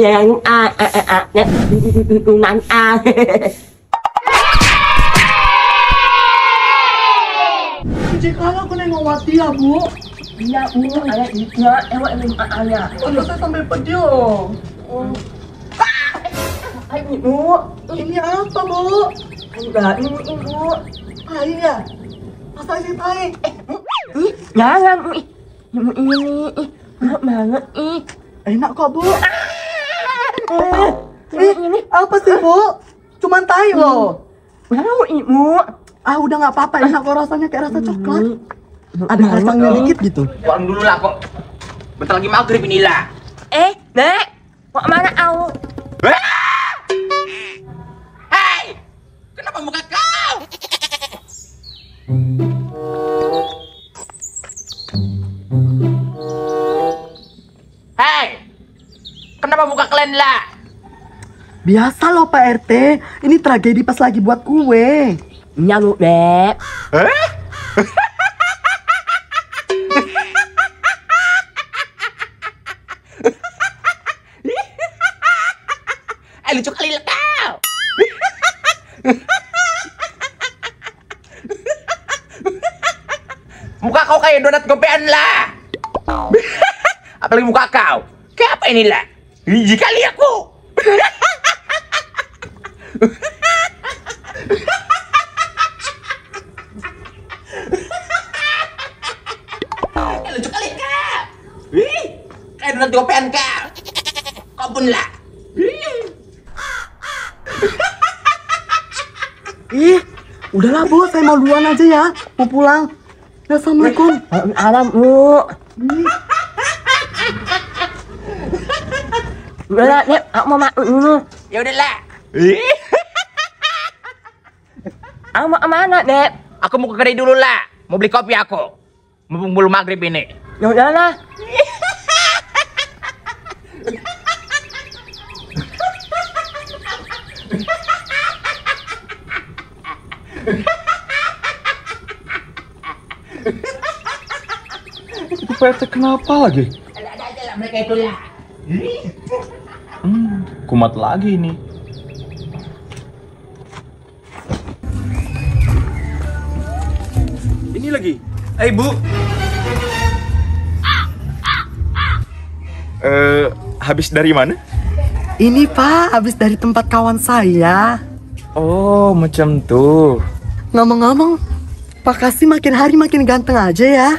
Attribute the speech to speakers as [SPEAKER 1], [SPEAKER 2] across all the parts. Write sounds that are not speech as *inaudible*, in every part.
[SPEAKER 1] yang a a a a
[SPEAKER 2] aku nengok ya bu.
[SPEAKER 1] Iya, bu, ada iya, ewak yang ada.
[SPEAKER 2] Kalau saya sampai pedio.
[SPEAKER 1] Ay, ibu,
[SPEAKER 2] Ini apa bu?
[SPEAKER 1] enggak, ibu,
[SPEAKER 2] ya? Masa isi tai?
[SPEAKER 1] Jangan. Ibu ini, enak banget, ih.
[SPEAKER 2] Enak kok bu.
[SPEAKER 1] Eh,
[SPEAKER 2] Eh, apa sih bu? Cuman tai loh.
[SPEAKER 1] Tahu, ibu.
[SPEAKER 2] Ah udah nggak apa-apa, enak kok rasanya kayak rasa coklat.
[SPEAKER 1] Hmm.
[SPEAKER 2] Ada kacangnya dikit gitu.
[SPEAKER 3] Buang dulu lah kok. Bentar lagi maghrib inilah.
[SPEAKER 1] Eh, Dek, mau
[SPEAKER 3] ke mana kau? Kalian lah?
[SPEAKER 2] Biasa loh Pak RT, ini tragedi pas lagi buat kue.
[SPEAKER 1] Nyamuk, Dek. *laughs*
[SPEAKER 3] Eh lucu kali lah kau. *laughs* muka kau kayak donat gopean lah. *laughs* Apalagi muka kau. Kayak apa ini lah? Biji kali aku. Eh, lucu kali kau. Ih, kayak donat gopean kau. Kau pun lah.
[SPEAKER 2] Ih, udahlah bu, saya mau duluan aja ya, mau pulang. Assalamualaikum.
[SPEAKER 1] Alam, Bu. Udah lah, Dek, aku mau makan dulu.
[SPEAKER 3] Ya udahlah. *laughs*
[SPEAKER 1] Aku mau ke mana, Dek?
[SPEAKER 3] Aku mau ke kedai dulu lah. Mau beli kopi aku. Mumpung belum maghrib ini.
[SPEAKER 1] Ya udahlah.
[SPEAKER 4] Itu PT kenapa lagi?
[SPEAKER 3] Ada-ada aja lah mereka itu lah.
[SPEAKER 4] Kumat lagi ini. Ini lagi. Eh, Bu. Eh, habis dari mana?
[SPEAKER 2] Ini Pak, habis dari tempat kawan saya.
[SPEAKER 4] Oh, macam tuh.
[SPEAKER 2] Ngomong-ngomong, Pak Kasim makin hari makin ganteng aja ya.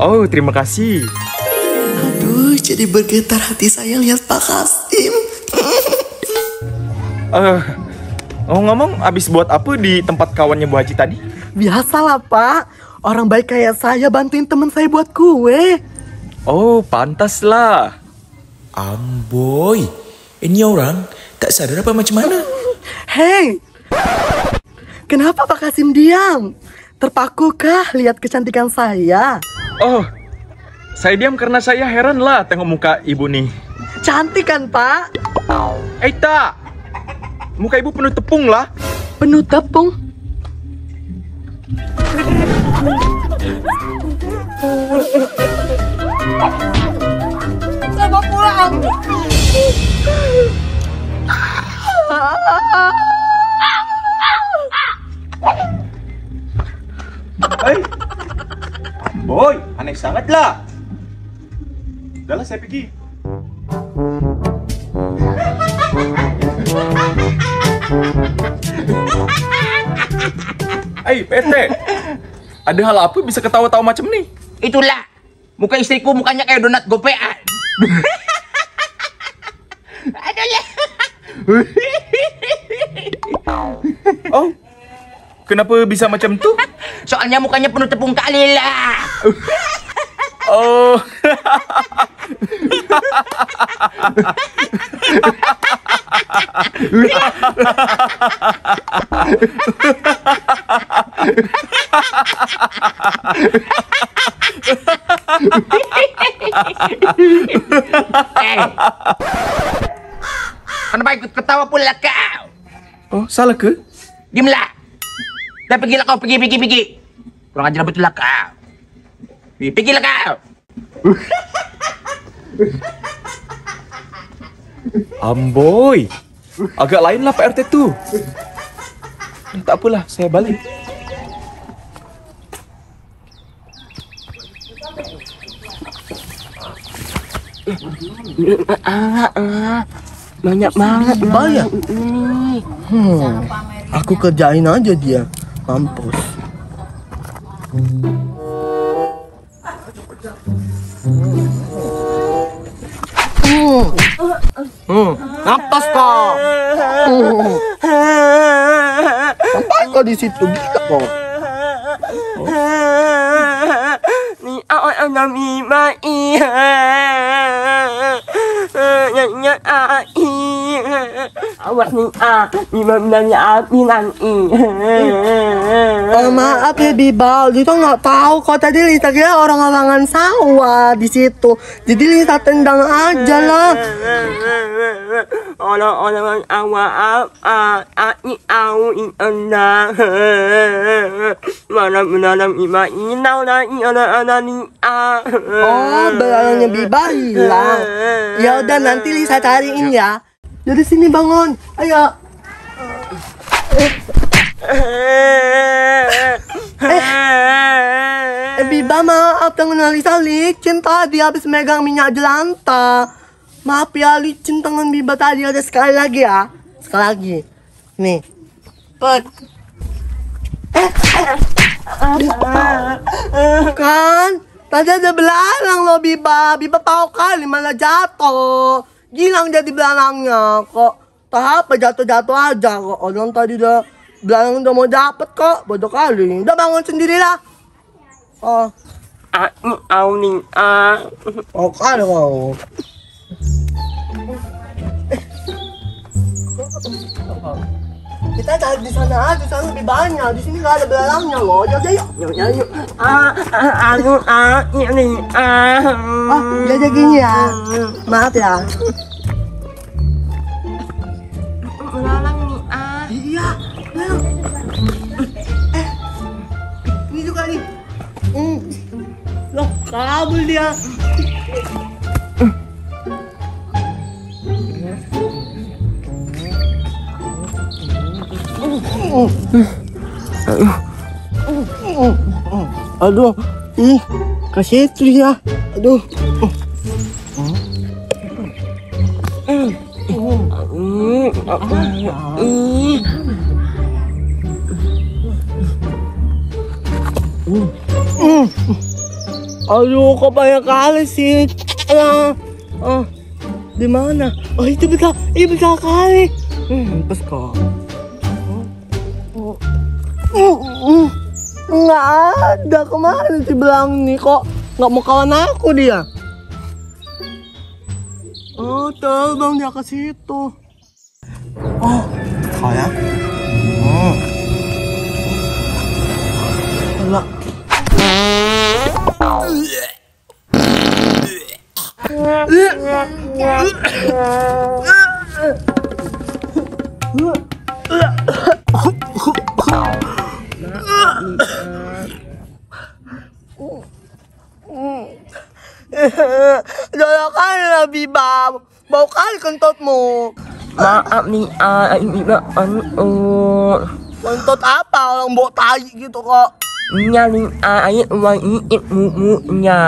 [SPEAKER 4] Oh, terima kasih.
[SPEAKER 2] Aduh, jadi bergetar hati saya lihat Pak Kasim.
[SPEAKER 4] Eh, ngomong-ngomong, habis buat apa di tempat kawannya Bu Haji tadi?
[SPEAKER 2] Biasalah Pak, orang baik kayak saya bantuin teman saya buat kue.
[SPEAKER 4] Oh, pantas lah.
[SPEAKER 5] Amboy, ini orang tak sadar apa macam mana?
[SPEAKER 2] Hei, kenapa Pak Kasim diam? Terpakukah lihat kecantikan saya?
[SPEAKER 4] Oh, saya diam karena saya heran lah tengok muka ibu nih.
[SPEAKER 2] Cantik kan Pak?
[SPEAKER 4] Eh, tak. Muka ibu penuh tepung lah.
[SPEAKER 2] Penuh tepung. Saya mau pulang.
[SPEAKER 4] Hei. Boy, aneh sangat lah. Udahlah saya pergi. Ada hal apa bisa ketawa-tawa macam nih?
[SPEAKER 3] Itulah. Muka istriku mukanya kayak donat gopean. Adalah.
[SPEAKER 4] Oh, kenapa bisa macam tuh?
[SPEAKER 3] Soalnya mukanya penuh tepung kali lah.
[SPEAKER 4] Oh, *laughs*
[SPEAKER 3] Eh. Kenapa ikut ketawa pula kau?
[SPEAKER 4] oh salah ke?
[SPEAKER 3] Diamlah. Dah pergilah kau pergi pergi pergi. Kurang ajar betul lah kau. Pergi, Pergilah kau.
[SPEAKER 4] Amboy. Agak lain lah Pak RT. Eh, Tak apalah, saya balik.
[SPEAKER 1] Banyak banget
[SPEAKER 6] Banyak?
[SPEAKER 1] ini.
[SPEAKER 6] Hmm. Aku kerjain aja dia. Mampus. Hmm. Hmm. Napas kau. Hmm. Kau di situ gila kau.
[SPEAKER 1] nam i ma i nhận nhận a Awak ni ah, ni benar api nanti. *laughs*
[SPEAKER 6] Oh, maaf ya Bibal, Dito nggak tahu kok tadi Lisa kira orang-orangan sawah di situ. Jadi Lisa tendang aja lah.
[SPEAKER 1] Orang-orang awak apa? Ani au in anda. Mana benar ima inau na ina ana ni a.
[SPEAKER 6] Oh, belalangnya Bibal hilang. *laughs* Ya udah nanti Lisa cariin ya. Jadi sini bangun, ayo. Eh Biba maaf tangan Lisa licin tadi habis megang minyak jelanta. Maaf ya licin tangan Biba tadi ada sekali lagi ya. Sekali lagi. Nih. Pet. Eh, kan tadi ada belalang loh Biba. Biba tahu kali malah jatuh. Gilang jadi belalangnya kok. Tak apa jatuh-jatuh aja kok. Orang tadi udah belalang udah mau dapet kok. Bodoh kali. Udah bangun sendirilah. Oh,
[SPEAKER 1] Ani au ni a.
[SPEAKER 6] oh kan kau. Kita cari di sana aja, di sana lebih banyak. Di sini nggak ada belalangnya loh. Yaudah yuk.
[SPEAKER 1] Yuk yuk yuk. Ah, ah, anu a ini a.
[SPEAKER 6] Oh, jadi gini ya. Maaf ya.
[SPEAKER 1] Belalang ni a.
[SPEAKER 6] Iya, ayo. Eh, ini juga nih. Hmm. Loh, kabel dia. Aduh, ih, kasih itu ya. Aduh. Aduh, kok banyak kali sih. Alah. Oh, di mana? Oh, itu bisa, itu bisa kali. Hmm, pas kok. Nggak ada ke mana si belang nih kok nggak mau kawan aku dia. Oh, terbang dia ke situ. Oh, kayak. Oh. Alah. Dala kali lah, Biba. Bau kali kentut mo.
[SPEAKER 1] Maaf ni a ini ba anu.
[SPEAKER 6] Kentut apa? Orang bau tai gitu kok.
[SPEAKER 1] Nya ni a ayat uang ini mu mu nya.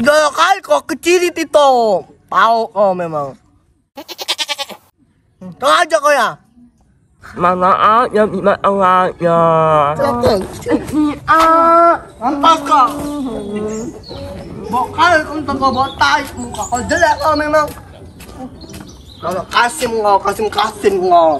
[SPEAKER 6] Dala kali kok kecirit itu. Tahu kau memang. Tengah aja kau ya.
[SPEAKER 1] Mana ada di mana awaknya.
[SPEAKER 6] Silakan.
[SPEAKER 1] Ni a.
[SPEAKER 6] Lantas kau. Bau kali kentut kau bau tai. Muka kau jelek kau memang. Kalau kasim kau, kasim kasim kau.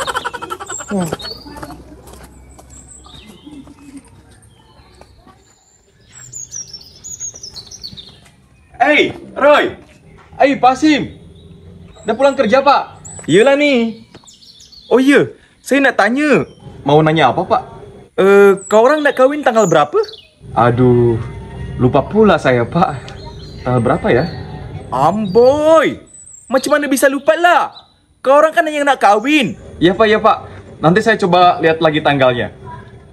[SPEAKER 4] Hei, Roy. Hei, Pasim. Dah pulang kerja, Pak? Iyalah ni. Oh iya, saya nak tanya. Mau nanya apa, Pak? Eh, kau orang nak kahwin tanggal berapa? Aduh, lupa pula saya, Pak. Tanggal berapa ya? Amboy, macam mana bisa lupa lah? Kau orang kan yang nak kahwin. Ya, Pak, ya, Pak. Nanti saya coba lihat lagi tanggalnya.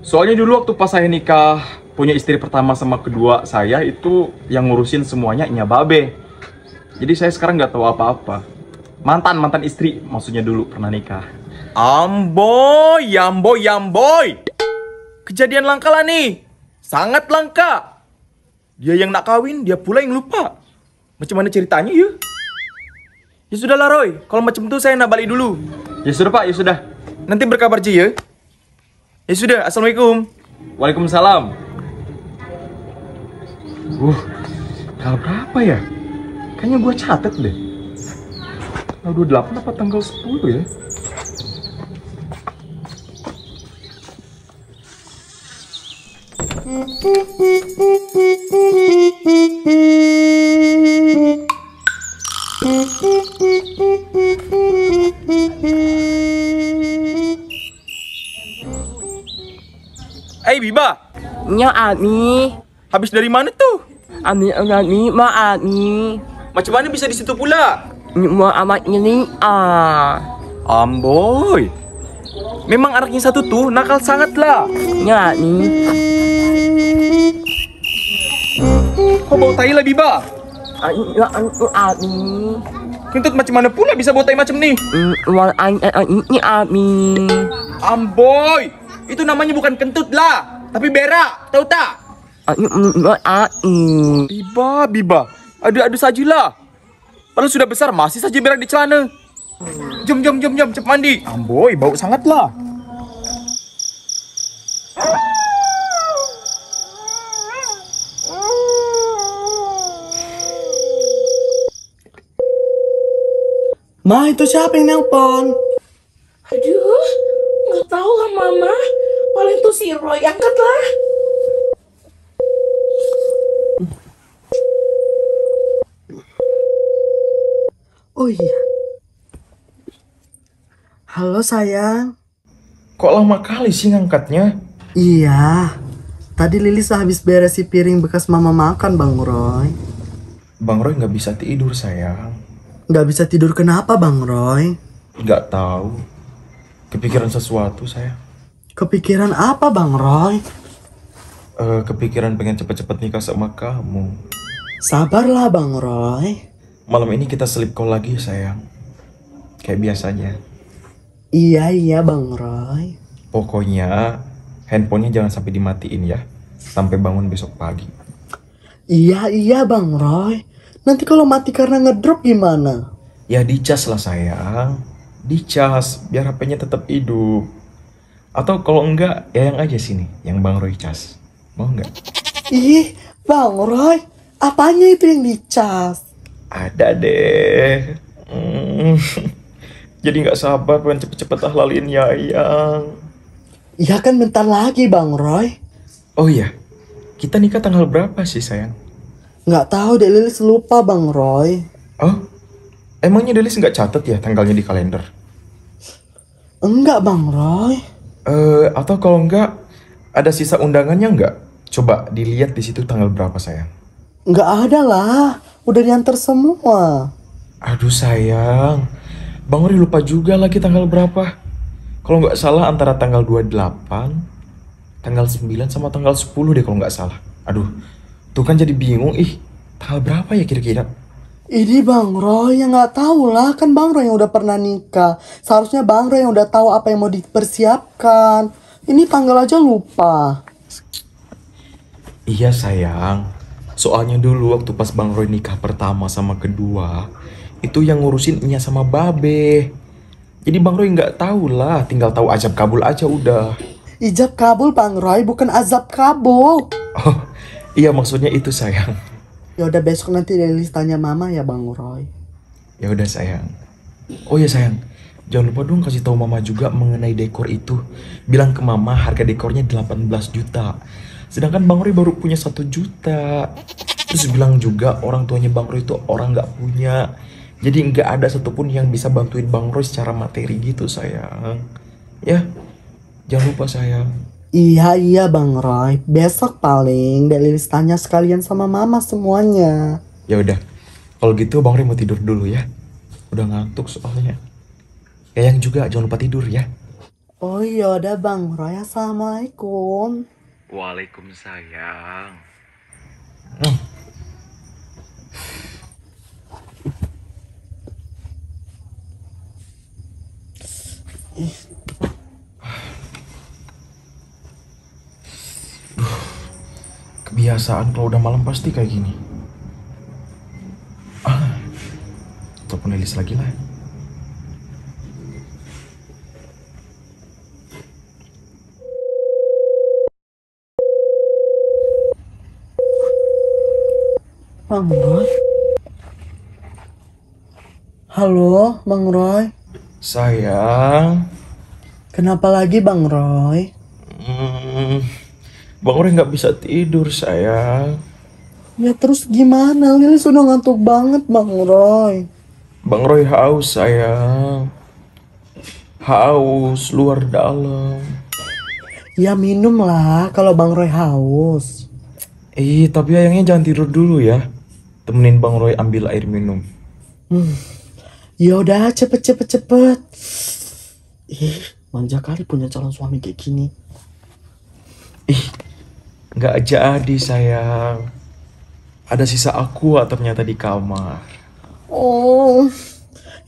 [SPEAKER 4] Soalnya dulu waktu pas saya nikah punya istri pertama sama kedua saya itu yang ngurusin semuanya Nya Babe. Jadi saya sekarang nggak tahu apa-apa. Mantan, mantan istri. Maksudnya dulu pernah nikah. Amboy, yamboy, yamboy. Kejadian langka lah nih. Sangat langka. Dia yang nak kawin, dia pula yang lupa. Macam mana ceritanya ya? Ya sudah lah Roy, kalau macam itu saya nak balik dulu. Ya sudah Pak, ya sudah. Nanti berkabar Ji ya. Ya sudah, Assalamualaikum. Waalaikumsalam. Uh, tanggal berapa ya? Kayaknya gua catat deh. Tanggal 28 apa tanggal 10 ya? Eh Biba,
[SPEAKER 1] Nya Ami.
[SPEAKER 4] habis dari mana tuh?
[SPEAKER 1] Ami Ami ma Ami.
[SPEAKER 4] Macam mana bisa di situ pula?
[SPEAKER 1] Ma amat ni ah.
[SPEAKER 4] Amboy. Memang anaknya satu tuh nakal sangat lah.
[SPEAKER 1] Nya ni.
[SPEAKER 4] Kau bau tai.
[SPEAKER 1] Ani ani Ami.
[SPEAKER 4] Kentut macam mana pula bisa bau tai macam ni?
[SPEAKER 1] Ani ani Ami.
[SPEAKER 4] Amboy. Itu namanya bukan kentut lah, tapi berak. Tahu tak?
[SPEAKER 1] Ani ma Ami.
[SPEAKER 4] Biba, Biba. Adu-adu sajalah. Padahal sudah besar masih saja berak di celana. Jom, jom, jom, jom, cepat mandi. Amboy, bau sangat
[SPEAKER 2] Ma, itu siapa yang nelpon?
[SPEAKER 7] Aduh, nggak tahu lah mama. Paling tuh si Roy, angkatlah.
[SPEAKER 2] Oh iya. Halo sayang.
[SPEAKER 4] Kok lama kali sih ngangkatnya?
[SPEAKER 2] Iya. Tadi Lilis habis beres si piring bekas mama makan Bang Roy.
[SPEAKER 4] Bang Roy nggak bisa tidur sayang.
[SPEAKER 2] Nggak bisa tidur kenapa Bang Roy?
[SPEAKER 4] Nggak tahu. Kepikiran sesuatu saya.
[SPEAKER 2] Kepikiran apa Bang Roy?
[SPEAKER 4] Eh, kepikiran pengen cepet-cepet nikah sama kamu.
[SPEAKER 2] Sabarlah Bang Roy.
[SPEAKER 4] Malam ini kita selip call lagi sayang. Kayak biasanya.
[SPEAKER 2] Iya iya Bang Roy.
[SPEAKER 4] Pokoknya handphonenya jangan sampai dimatiin ya. Sampai bangun besok pagi.
[SPEAKER 2] Iya iya Bang Roy. Nanti kalau mati karena ngedrop gimana?
[SPEAKER 4] Ya dicas lah sayang. Dicas biar HP-nya tetap hidup. Atau kalau enggak, ya yang aja sini, yang Bang Roy cas. Mau nggak?
[SPEAKER 2] Ih, Bang Roy. Apanya itu yang dicas?
[SPEAKER 4] Ada deh. Hmm. *laughs* Jadi nggak sabar pengen cepet-cepet ahlalin Yayang.
[SPEAKER 2] Ya kan bentar lagi Bang Roy.
[SPEAKER 4] Oh iya, kita nikah tanggal berapa sih sayang?
[SPEAKER 2] Nggak tahu deh Lilis lupa Bang Roy.
[SPEAKER 4] Oh, emangnya Delis nggak catat ya tanggalnya di kalender?
[SPEAKER 2] Enggak Bang Roy.
[SPEAKER 4] Eh, atau kalau nggak ada sisa undangannya nggak? Coba dilihat di situ tanggal berapa sayang.
[SPEAKER 2] Nggak ada lah. Udah diantar semua.
[SPEAKER 4] Aduh sayang, Bang Roy lupa juga lagi tanggal berapa. Kalau nggak salah antara tanggal 28, tanggal 9 sama tanggal 10 deh kalau nggak salah. Aduh, tuh kan jadi bingung ih. Tanggal berapa ya kira-kira?
[SPEAKER 2] Ini Bang Roy yang nggak tahu lah kan Bang Roy yang udah pernah nikah. Seharusnya Bang Roy yang udah tahu apa yang mau dipersiapkan. Ini tanggal aja lupa.
[SPEAKER 4] Iya sayang, soalnya dulu waktu pas Bang Roy nikah pertama sama kedua, itu yang ngurusin Nya sama Babe. Jadi Bang Roy nggak tahu lah, tinggal tahu ajab kabul aja udah.
[SPEAKER 2] Ijab kabul Bang Roy bukan azab kabul.
[SPEAKER 4] Oh, iya maksudnya itu sayang.
[SPEAKER 2] Ya udah besok nanti Lilis tanya Mama ya Bang Roy.
[SPEAKER 4] Ya udah sayang. Oh ya sayang, jangan lupa dong kasih tahu Mama juga mengenai dekor itu. Bilang ke Mama harga dekornya 18 juta. Sedangkan Bang Roy baru punya satu juta. Terus bilang juga orang tuanya Bang Roy itu orang nggak punya. Jadi nggak ada satupun yang bisa bantuin Bang Roy secara materi gitu sayang. Ya, jangan lupa sayang.
[SPEAKER 2] Iya iya Bang Roy. Besok paling Dek Lilis tanya sekalian sama Mama semuanya.
[SPEAKER 4] Ya udah, kalau gitu Bang Roy mau tidur dulu ya. Udah ngantuk soalnya. Ya yang juga jangan lupa tidur ya.
[SPEAKER 2] Oh iya udah Bang Roy. Assalamualaikum.
[SPEAKER 4] Waalaikumsalam. Kebiasaan kalau udah malam pasti kayak gini. Ah, telepon Elis lagi lah.
[SPEAKER 2] Bang Roy. Halo, Bang Roy.
[SPEAKER 4] Sayang,
[SPEAKER 2] Kenapa lagi Bang Roy?
[SPEAKER 4] hmm, Bang Roy nggak bisa tidur sayang.
[SPEAKER 2] Ya terus gimana? Lili sudah ngantuk banget Bang Roy.
[SPEAKER 4] Bang Roy haus sayang. Haus luar dalam.
[SPEAKER 2] Ya minum lah kalau Bang Roy haus.
[SPEAKER 4] Eh, tapi ayangnya jangan tidur dulu ya. Temenin Bang Roy ambil air minum.
[SPEAKER 2] Ya udah cepet cepet cepet. Ih, manja kali punya calon suami kayak gini.
[SPEAKER 4] Ih, nggak jadi sayang. Ada sisa aku ternyata di kamar.
[SPEAKER 2] Oh,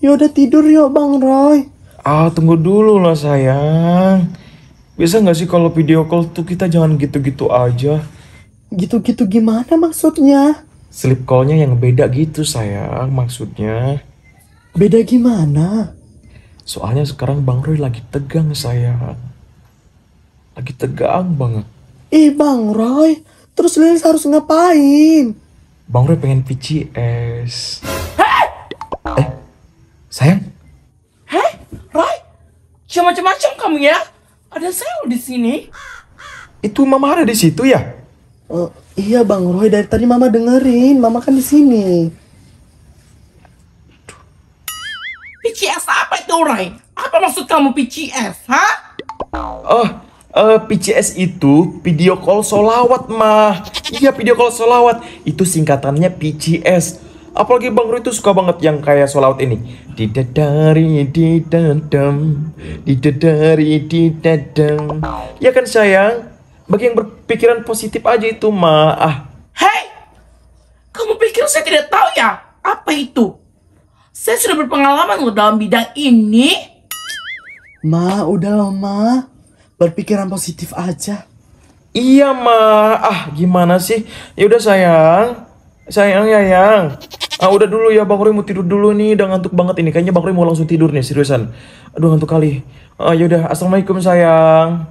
[SPEAKER 2] ya udah tidur yuk Bang Roy.
[SPEAKER 4] Ah, tunggu dulu lah sayang. Bisa nggak sih kalau video call tuh kita jangan gitu-gitu aja.
[SPEAKER 2] Gitu-gitu gimana maksudnya?
[SPEAKER 4] Sleep call-nya yang beda gitu sayang maksudnya.
[SPEAKER 2] Beda gimana?
[SPEAKER 4] Soalnya sekarang Bang Roy lagi tegang sayang. Lagi tegang banget.
[SPEAKER 2] Ih Bang Roy, terus Lilis harus ngapain?
[SPEAKER 4] Bang Roy pengen PCS. Eh, sayang,
[SPEAKER 7] Hei, Roy, jangan macam-macam kamu ya. Ada saya di sini.
[SPEAKER 4] itu Mama ada di situ ya?
[SPEAKER 2] Eh, iya Bang Roy, dari tadi Mama dengerin, Mama kan di sini.
[SPEAKER 7] PCS apa itu, Roy? Apa maksud kamu PCS, ha?
[SPEAKER 4] Oh, eh, PCS itu video call solawat mah. Iya video call solawat. Itu singkatannya PCS. Apalagi Bang Roy itu suka banget yang kayak solawat ini. Didadari didadam, didadari didadam. Ya kan sayang? Bagi yang berpikiran positif aja itu mah. Ah,
[SPEAKER 7] Hei, kamu pikir saya tidak tahu ya? Apa itu? Saya sudah berpengalaman loh dalam bidang ini.
[SPEAKER 2] Ma, udah loh Ma. Berpikiran positif aja.
[SPEAKER 4] iya mah. Ah, gimana sih? Ya udah sayang. Sayang ya yang. Ah udah dulu ya Bang Roy mau tidur dulu nih, udah ngantuk banget ini. Kayaknya Bang Roy mau langsung tidur nih, seriusan. Aduh ngantuk kali. Ah yaudah, assalamualaikum sayang.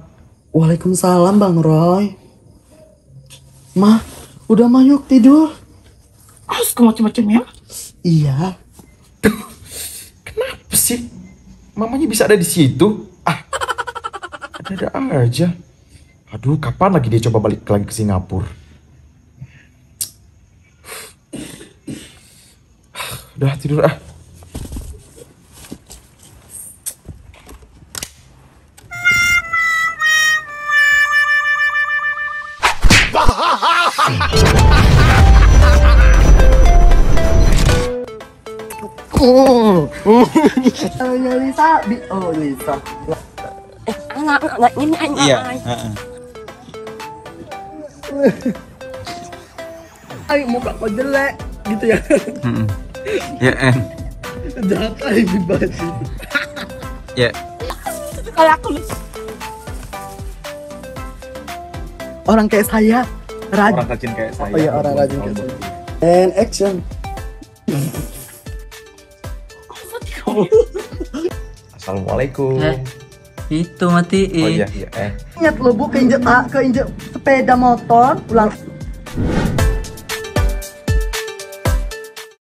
[SPEAKER 2] Waalaikumsalam Bang Roy. Ma, udah Ma yuk tidur.
[SPEAKER 7] Harus kamu macam-macam ya?
[SPEAKER 2] Iya.
[SPEAKER 4] Kenapa sih? Mamanya bisa ada di situ? Ada-ada aja. Aduh, kapan lagi dia coba balik lagi ke Singapura? Udah tidur ah. *laughs*
[SPEAKER 2] Oh. Bi- oh, Lisa.
[SPEAKER 1] Anak, anak ini anak.
[SPEAKER 8] Iya.
[SPEAKER 2] Ay, muka kau jelek. Gitu ya.
[SPEAKER 8] Ya, En.
[SPEAKER 2] Jahat ay, bibas.
[SPEAKER 8] Ya.
[SPEAKER 7] Kalau aku
[SPEAKER 2] Orang kayak saya. Rajin.
[SPEAKER 4] Orang rajin kayak saya.
[SPEAKER 2] Oh iya, orang rajin kayak saya. And action.
[SPEAKER 4] Assalamualaikum.
[SPEAKER 8] Itu matiin.
[SPEAKER 4] Oh iya, iya. Eh.
[SPEAKER 2] Ingat lo bu keinjek ah, keinjek sepeda motor pulang